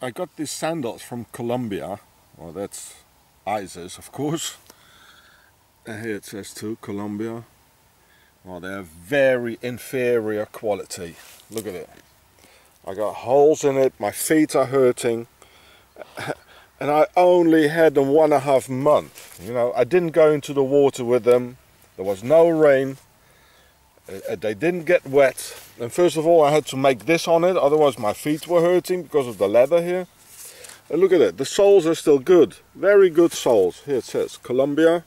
I got these sandals from Columbia. Well, that's ISIS, of course. And here it says too, Columbia. Well, they're very inferior quality. Look at it. I got holes in it, my feet are hurting. And I only had them one and a half month. You know, I didn't go into the water with them. There was no rain. Uh, uh, they didn't get wet. And first of all, I had to make this on it, otherwise my feet were hurting because of the leather here. And look at it, the soles are still good. Very good soles. Here it says Columbia.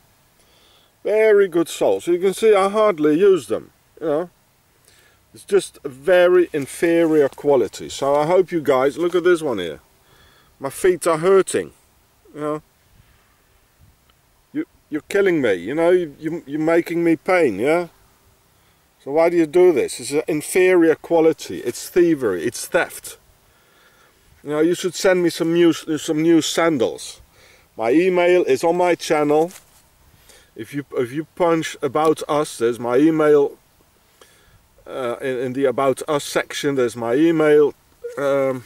Very good soles. So you can see I hardly use them, you know. It's just a very inferior quality. So I hope you guys, look at this one here. My feet are hurting, you know. You, you're killing me, you know, you, you, you're making me pain, yeah? So why do you do this? It's an inferior quality. It's thievery. It's theft. You know, you should send me some new, some new sandals. My email is on my channel. If you if you punch about us, there's my email. Uh, in, in, the about us section, there's my email um,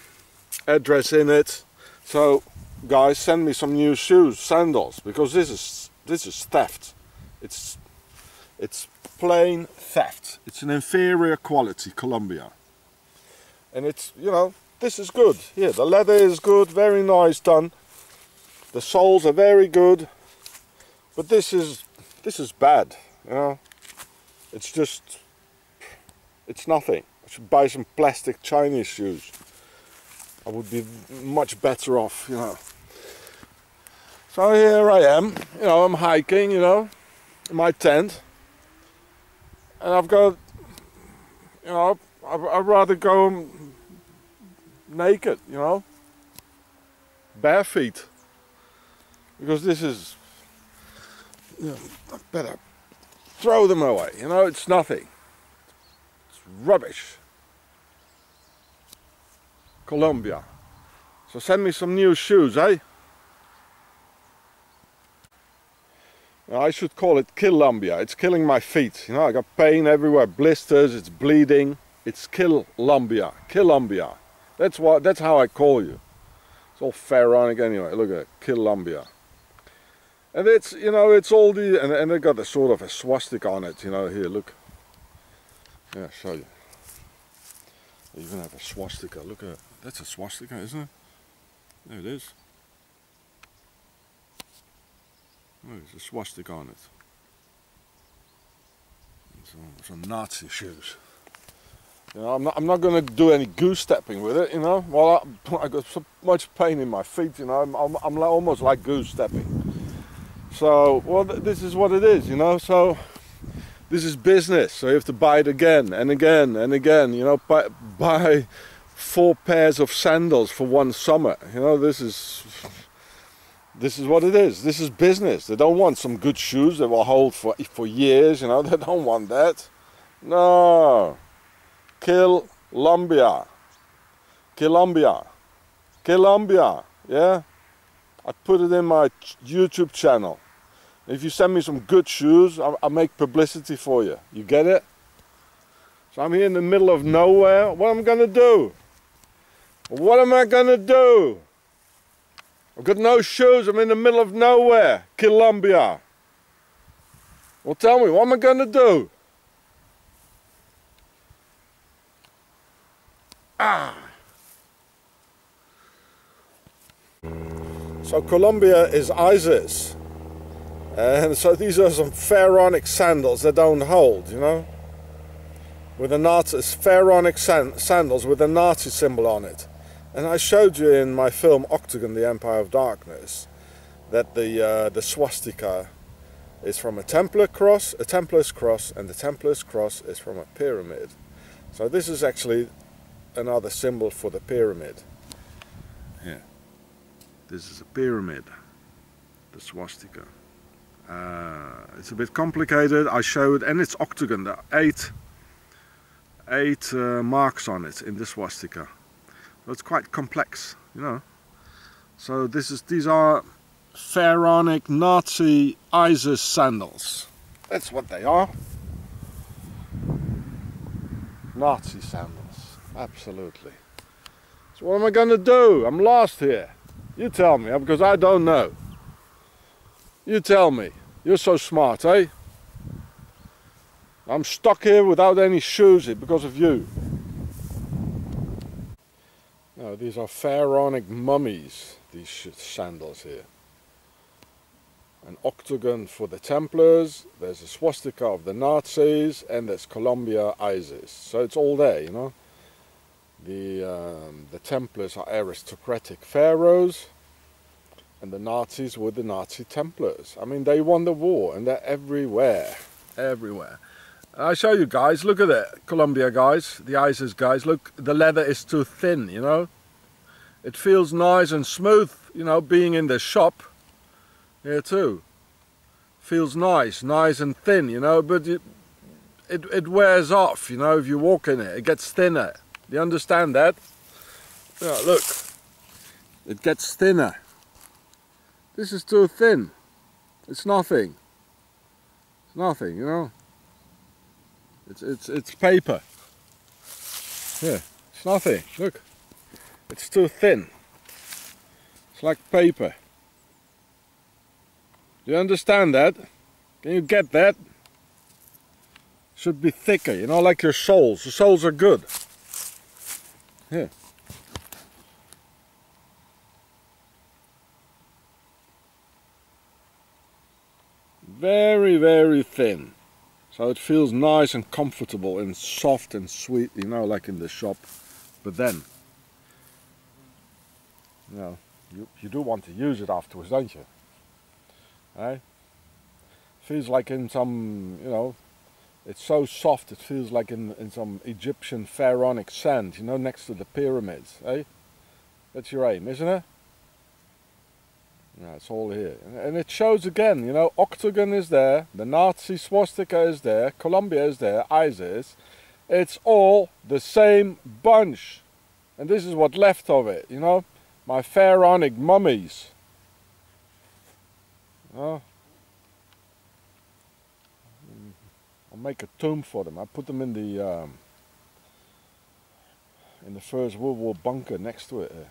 address in it. So, guys, send me some new shoes, sandals, because this is this is theft. It's it's plain theft. It's an inferior quality Columbia. And it's, you know, this is good. Yeah, the leather is good, very nice done. The soles are very good. But this is, this is bad, you know. It's just, it's nothing. I should buy some plastic Chinese shoes. I would be much better off, you know. So here I am, you know, I'm hiking, you know, in my tent and I've got, you know, I'd rather go naked, you know, bare feet, because this is, you know, I better throw them away, you know, it's nothing, it's rubbish. Columbia. So send me some new shoes, eh? I should call it Killumbia. It's killing my feet. You know, I got pain everywhere, blisters, it's bleeding. It's Killumbia. Killumbia. That's what that's how I call you. It's all pharaonic anyway. Look at it. Killumbia. And it's you know, it's all the and, and they got a sort of a swastika on it, you know, here, look. Yeah, show you. You even have a swastika. Look at. That's a swastika, isn't it? There it is. Oh, there's a swastika on it. Some, some Nazi shoes. You know, I'm not, I'm not going to do any goose stepping with it, you know. Well, I, I got so much pain in my feet, you know. I'm, I'm, I'm almost like goose stepping. So, well, th this is what it is, you know. So, this is business. So you have to buy it again and again and again, you know. Buy, buy four pairs of sandals for one summer. You know, this is this is what it is. This is business. They don't want some good shoes that will hold for for years. You know, they don't want that. No, kill Lumbia, Columbia, Columbia. Yeah, I put it in my YouTube channel. If you send me some good shoes, I'll, I'll make publicity for you. You get it? So I'm here in the middle of nowhere. What am I gonna do? What am I gonna do? I've got no shoes, I'm in the middle of nowhere, Columbia. Well tell me, what am I going to do? Ah. So Columbia is ISIS. And so these are some pharaonic sandals that don't hold, you know? With a Nazi, pharaonic sandals with a Nazi symbol on it. And I showed you in my film Octagon, The Empire of Darkness, that the, uh, the swastika is from a Templar cross, a Templar's cross, and the Templar's cross is from a pyramid. So this is actually another symbol for the pyramid. Here, this is a pyramid, the swastika. Uh, it's a bit complicated. I showed, and it's octagon. There are eight, eight uh, marks on it in the swastika. It's quite complex, you know. So this is these are pharaonic Nazi ISIS sandals. That's what they are. Nazi sandals, absolutely. So what am I going to do? I'm lost here. You tell me, because I don't know. You tell me. You're so smart, eh? I'm stuck here without any shoes it because of you. Now, these are pharaonic mummies, these sandals here. An octagon for the Templars, there's a swastika of the Nazis, and there's Columbia ISIS. So it's all there, you know. The, um, the Templars are aristocratic pharaohs, and the Nazis were the Nazi Templars. I mean, they won the war, and they're everywhere, everywhere. I show you guys, look at it, Columbia guys, the ISIS guys, look, the leather is too thin, you know. It feels nice and smooth, you know, being in the shop here too. Feels nice, nice and thin, you know, but it, it, it wears off, you know, if you walk in it, it gets thinner. Do you understand that? Yeah, look. It gets thinner. This is too thin. It's nothing. It's nothing, you know. It's it's it's paper. Yeah, it's nothing. Look. It's too thin. It's like paper. Do you understand that? Can you get that? Should be thicker, you know, like your soles. The soles are good. Here. Very, very thin. So it feels nice and comfortable and soft and sweet, you know, like in the shop. But then, you know, you, you do want to use it afterwards, don't you? Eh? Feels like in some, you know, it's so soft, it feels like in, in some Egyptian pharaonic sand, you know, next to the pyramids, eh? That's your aim, isn't it? Yeah, it's all here. And it shows again, you know, Octagon is there, the Nazi swastika is there, Columbia is there, ISIS. It's all the same bunch. And this is what left of it, you know, my pharaonic mummies. Oh, I'll make a tomb for them. I put them in the um, in the First World War bunker next to it.